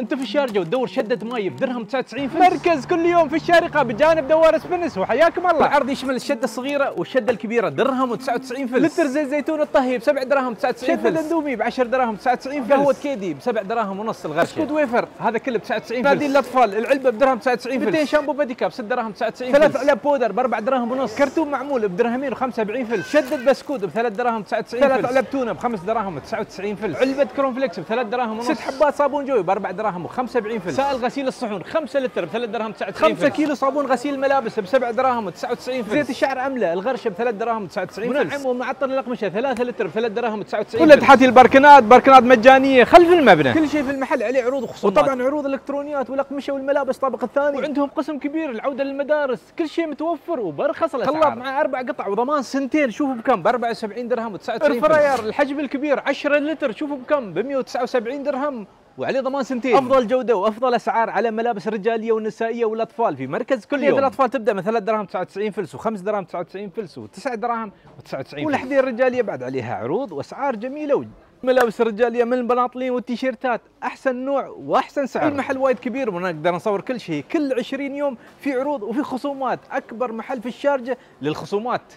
انت في الشارجه وتدور شدة ماي بدرهم 99 فلس. مركز كل يوم في الشارقة بجانب دوار سبنس وحياكم الله. العرض يشمل الشدة الصغيرة والشدة الكبيرة درهم و99 فلس. لتر زيت زيتون الطهي ب 7 دراهم 99 شدة فلس. الاندومي ب 10 دراهم 99 فلس. قهوة كيدي بسبع دراهم ونص الغرشه بسكوت ويفر هذا كله ب 99 نادي فلس الأطفال العلبة بدرهم 99 200 فلس. شامبو باديكا ب 6 دراهم 99 ثلاث فلس. علب بودر ب 4 دراهم ونص. كرتون معمول بدرهمين و75 فلس. شدة بسكوت ب 3 دراهم 99 ثلاث فلس. علب تونة ب 5 دراهم و99 فلس. علبة كرون فليكس ب 3 دراهم ونص. ست حبات صابون جوي ب 4 دراهم و75 فلس. سائل غسيل الصحون 5 لتر ب 3 دراهم 99 5 فلس. كيلو صابون غسيل ملابس ب 7 دراهم و99 زيت فلس. الشعر عملة الغرشه ب 3 دراهم 99 منعم فلس. ومعطر الاقمشه 3 لتر ب 3 دراهم 99 كل فلس. تحاتي البركنات بركنات مجانية خلف المبنى. كل شيء في المحل عليه عروض وخصومات وطبعا عروض الإلكترونيات والأقمشة والملابس الطابق الثاني. وعندهم قسم كبير العودة للمدارس. كل شيء متوفر وبارخص خلاط الاسعار مع أربع قطع وضمان سنتين. شوفوا بكم ب 74 درهم و99 الفراير الحجم الكبير 10 لتر. شوفوا بكم ب 179 درهم. وعليه ضمان سنتين. أفضل جودة وأفضل أسعار على ملابس الرجاليه والنسائيه والأطفال في مركز كل يوم. الأطفال تبدأ من 3 دراهم 99 فلس و5 دراهم 99 فلس و9 دراهم و99 فلس. والاحذيه الرجالية بعد عليها عروض وأسعار جميلة. ملابس الرجاليه من البناطلين والتيشيرتات. أحسن نوع وأحسن سعر. المحل وايد كبير ونقدر نصور كل شيء. كل 20 يوم في عروض وفي خصومات. أكبر محل في الشارجة للخصومات.